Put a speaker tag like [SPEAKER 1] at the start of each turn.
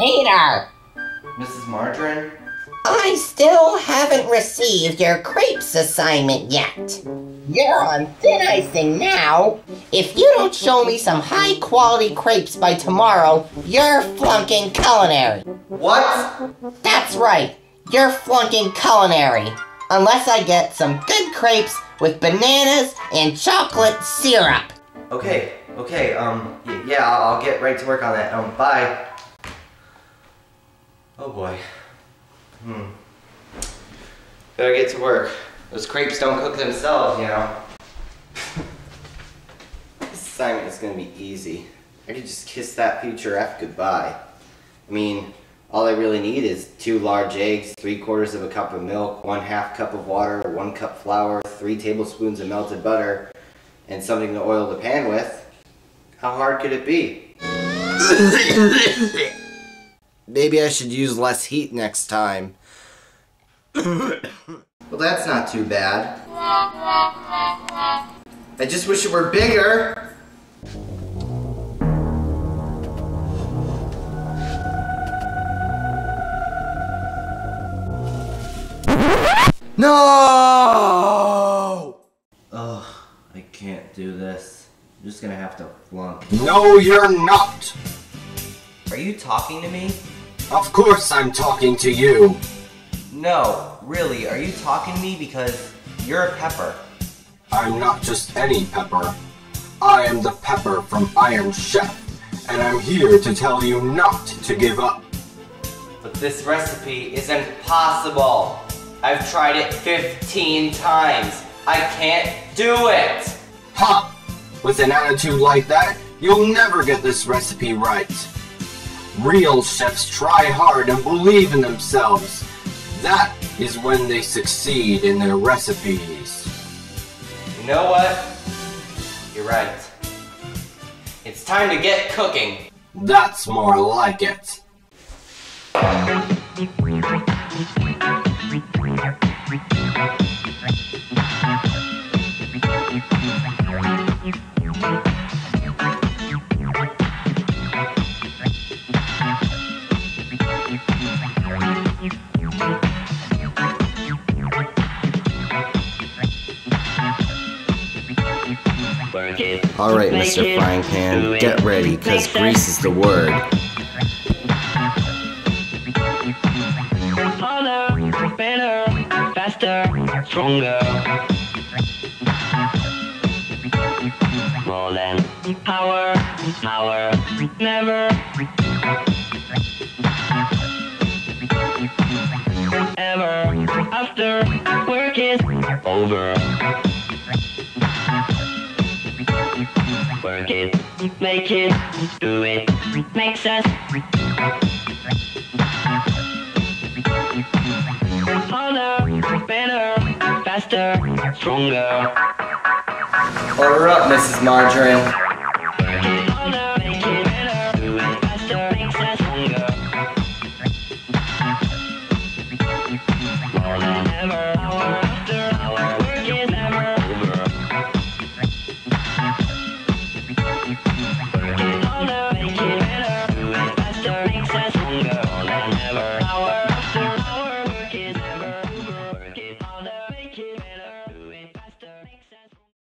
[SPEAKER 1] Peter!
[SPEAKER 2] Mrs. Margarine?
[SPEAKER 3] I still haven't received your crepes assignment yet. You're on thin icing now. If you don't show me some high quality crepes by tomorrow, you're flunking culinary.
[SPEAKER 2] What?
[SPEAKER 3] That's right, you're flunking culinary. Unless I get some good crepes with bananas and chocolate syrup.
[SPEAKER 2] Okay, okay, um, yeah, I'll I'll get right to work on that. Um, bye. Oh boy. Hmm. Better get to work. Those crepes don't cook themselves, you know. this assignment is gonna be easy. I could just kiss that future F goodbye. I mean, all I really need is two large eggs, three quarters of a cup of milk, one half cup of water, one cup flour, three tablespoons of melted butter, and something to oil the pan with. How hard could it be? Maybe I should use less heat next time. well, that's not too bad. I just wish it were bigger. No! Ugh, I can't do this. I'm just gonna have to flunk.
[SPEAKER 4] No, you're not.
[SPEAKER 2] Are you talking to me?
[SPEAKER 4] Of course I'm talking to you.
[SPEAKER 2] No, really, are you talking to me because you're a pepper?
[SPEAKER 4] I'm not just any pepper. I am the pepper from Iron Chef, and I'm here to tell you not to give up.
[SPEAKER 2] But this recipe is impossible. I've tried it 15 times. I can't do it.
[SPEAKER 4] Ha! With an attitude like that, you'll never get this recipe right. Real chefs try hard and believe in themselves. That is when they succeed in their recipes.
[SPEAKER 2] You know what? You're right. It's time to get cooking.
[SPEAKER 4] That's more like it.
[SPEAKER 2] Alright, Mr. Frying Pan, get ready, because grease is the word.
[SPEAKER 5] Harder, better, faster, stronger. More than power, power, never. Ever after work is over. Work it, make it, do it, makes us harder, better, faster, stronger.
[SPEAKER 2] Order up, Mrs. Margarine.